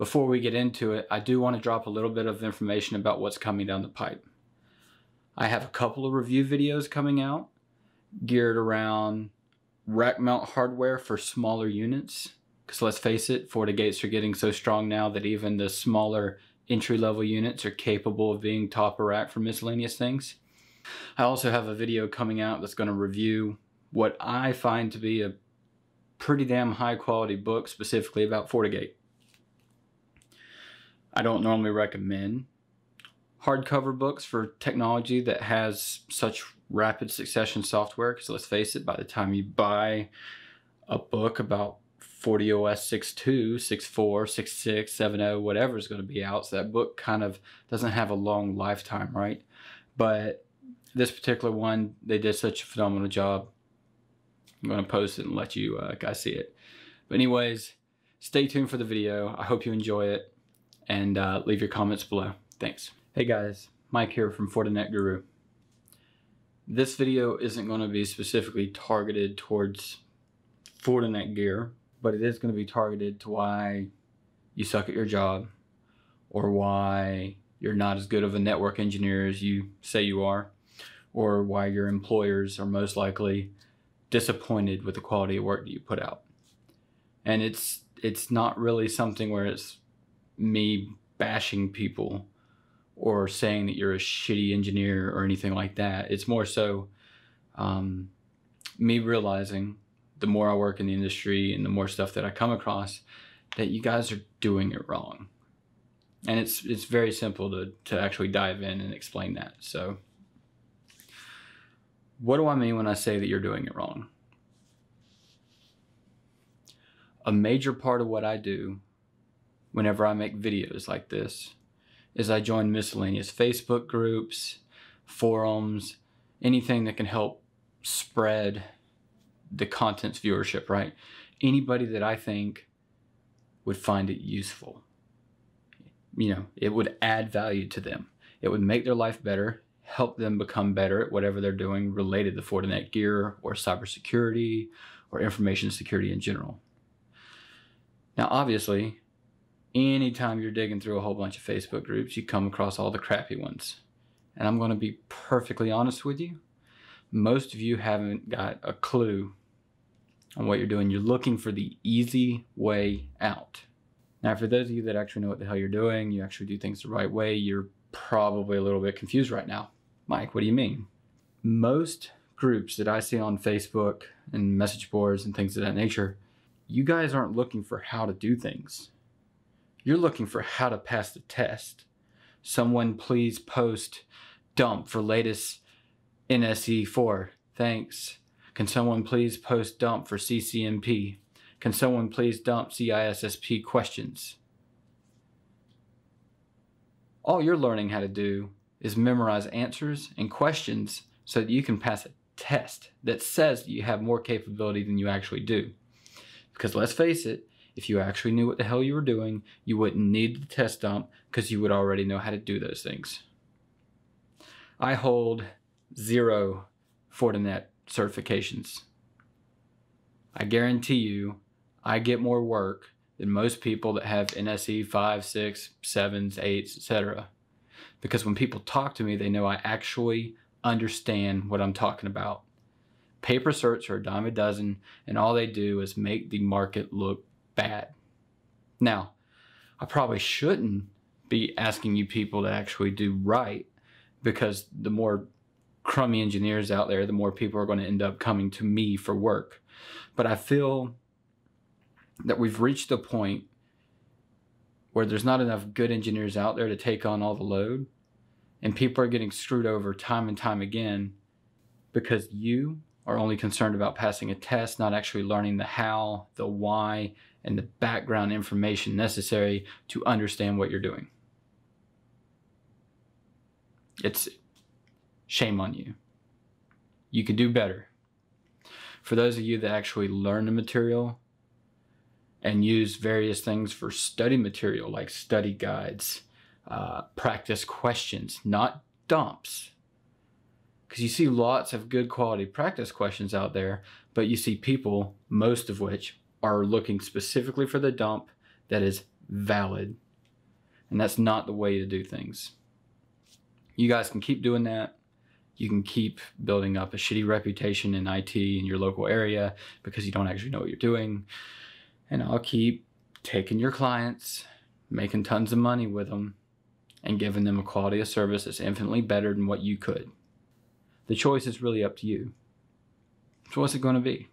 before we get into it, I do want to drop a little bit of information about what's coming down the pipe. I have a couple of review videos coming out geared around rack mount hardware for smaller units. Because let's face it, FortiGates are getting so strong now that even the smaller entry level units are capable of being top of rack for miscellaneous things. I also have a video coming out that's going to review what I find to be a pretty damn high quality book specifically about FortiGate. I don't normally recommend hardcover books for technology that has such rapid succession software because let's face it, by the time you buy a book about FortiOS 6.2, 6.4, 6.6, 7.0, whatever is going to be out, so that book kind of doesn't have a long lifetime, right? But this particular one, they did such a phenomenal job. I'm going to post it and let you uh, guys see it. But anyways, stay tuned for the video. I hope you enjoy it and uh, leave your comments below. Thanks. Hey guys, Mike here from Fortinet Guru. This video isn't going to be specifically targeted towards Fortinet gear, but it is going to be targeted to why you suck at your job or why you're not as good of a network engineer as you say you are or why your employers are most likely disappointed with the quality of work that you put out. And it's it's not really something where it's me bashing people or saying that you're a shitty engineer or anything like that. It's more so um, me realizing the more I work in the industry and the more stuff that I come across that you guys are doing it wrong. And it's it's very simple to, to actually dive in and explain that. So what do I mean when I say that you're doing it wrong? A major part of what I do whenever I make videos like this is I join miscellaneous Facebook groups, forums, anything that can help spread the content's viewership, right? Anybody that I think would find it useful. You know, it would add value to them. It would make their life better, help them become better at whatever they're doing related to Fortinet gear or cybersecurity or information security in general. Now, obviously, anytime you're digging through a whole bunch of Facebook groups, you come across all the crappy ones. And I'm going to be perfectly honest with you. Most of you haven't got a clue on what you're doing. You're looking for the easy way out. Now, for those of you that actually know what the hell you're doing, you actually do things the right way, you're probably a little bit confused right now. Mike, what do you mean? Most groups that I see on Facebook and message boards and things of that nature, you guys aren't looking for how to do things you're looking for how to pass the test. Someone please post dump for latest NSE4. Thanks. Can someone please post dump for CCNP? Can someone please dump CISSP questions? All you're learning how to do is memorize answers and questions so that you can pass a test that says you have more capability than you actually do. Because let's face it, if you actually knew what the hell you were doing, you wouldn't need the test dump because you would already know how to do those things. I hold zero Fortinet certifications. I guarantee you, I get more work than most people that have NSE 5, 6, 7s, 8s, etc. Because when people talk to me, they know I actually understand what I'm talking about. Paper certs are a dime a dozen, and all they do is make the market look bad. Now, I probably shouldn't be asking you people to actually do right because the more crummy engineers out there, the more people are going to end up coming to me for work. But I feel that we've reached a point where there's not enough good engineers out there to take on all the load. And people are getting screwed over time and time again because you are only concerned about passing a test, not actually learning the how, the why, and the background information necessary to understand what you're doing. It's shame on you. You could do better. For those of you that actually learn the material and use various things for study material like study guides, uh, practice questions, not dumps. Because you see lots of good quality practice questions out there, but you see people, most of which are looking specifically for the dump that is valid. And that's not the way to do things. You guys can keep doing that. You can keep building up a shitty reputation in IT in your local area because you don't actually know what you're doing. And I'll keep taking your clients, making tons of money with them, and giving them a quality of service that's infinitely better than what you could. The choice is really up to you. So, what's it going to be?